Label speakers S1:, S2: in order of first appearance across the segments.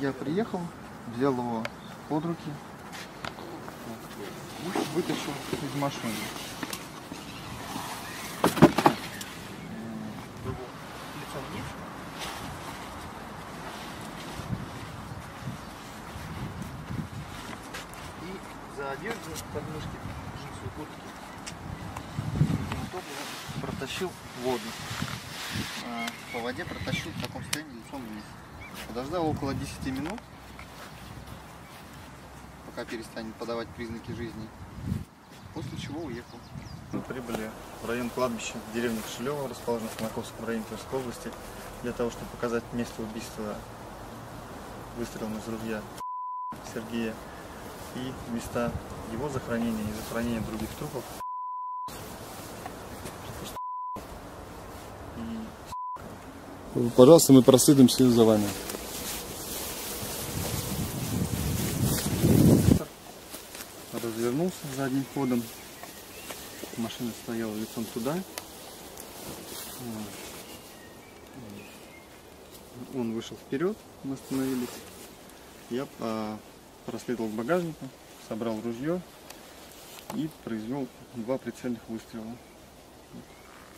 S1: Я приехал, взял его под руки, вытащил из машины. И за одежду подмышки джинсовой куртки протащил воду. А, По воде протащил в таком состоянии лицом вниз. Подождал около 10 минут, пока перестанет подавать признаки жизни. После чего уехал.
S2: Мы прибыли в район кладбища в деревне Кошелева, расположенной в Ханаковском районе Тверской области, для того, чтобы показать место убийства выстрелом из ружья Сергея и места его захоронения и захоронения других трупов.
S3: Пожалуйста, мы проследуем вслед за вами.
S1: Развернулся задним ходом. Машина стояла лицом туда. Он вышел вперед, мы остановились. Я а, проследовал к багажнику, собрал ружье и произвел два прицельных выстрела.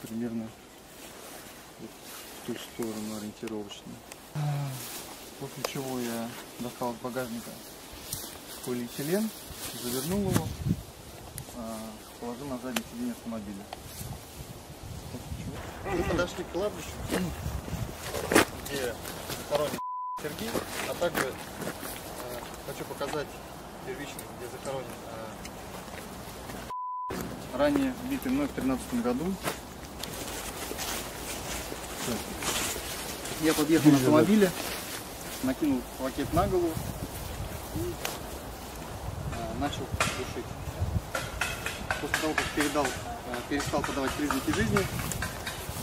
S1: Примерно ту сторону ориентировочно. После чего я достал из багажника полиэтилен, завернул его, а, положил на заднее сиденье автомобиля. Мы подошли к кладбищу, где захоронен Сергей, а также э, хочу показать первично, где захоронен э, ранее убитый мной в 2013 году. Я подъехал на автомобиле, накинул пакет на голову и э, начал душить. После того, как передал, э, перестал подавать признаки жизни,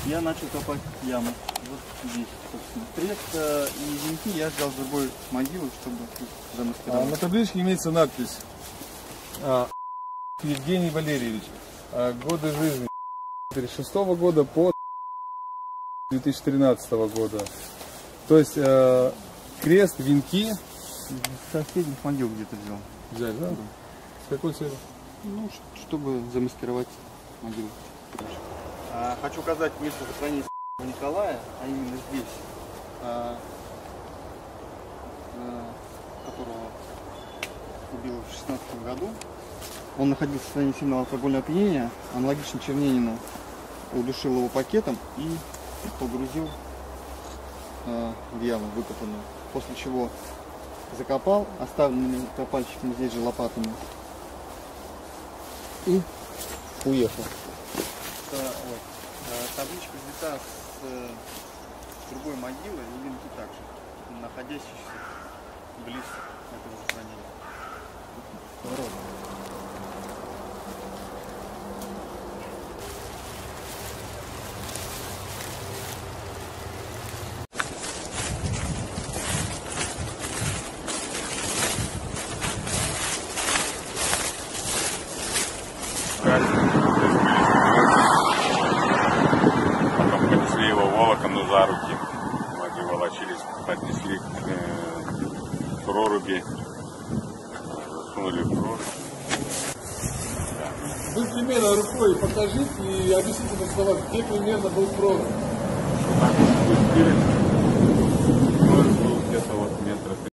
S1: я начал копать яму. Вот здесь, собственно. Крест э, и венки я взял с другой могилы, чтобы их
S3: А
S1: замаскировать.
S3: на табличке имеется надпись а, Евгений Валерьевич. а, годы жизни 2006 года по 2013 года. То есть э, крест, венки
S1: С соседних могил где-то взял.
S3: взяли, да? С какой целью?
S1: Ну, чтобы замаскировать могилу. А, хочу указать место захоронения Николая, а именно здесь, а, а, которого убил в 16 году. Он находился в состоянии сильного алкогольного опьянения, аналогично Черненину удушил его пакетом и погрузил а, в яму выкопанную. После чего закопал оставленными копальщиками здесь же лопатами и уехал. э, табличка взята с э, другой могилы и венки также, находящиеся близ этого захоронения.
S4: Потом понесли его волоком за руки. Вот его волочили, поднесли к э, проруби, засунули в прорубь.
S3: Вы примерно рукой покажите и объясните на словах, где примерно был прорубь.
S4: Так вот спустили. Прорубь был где-то вот метра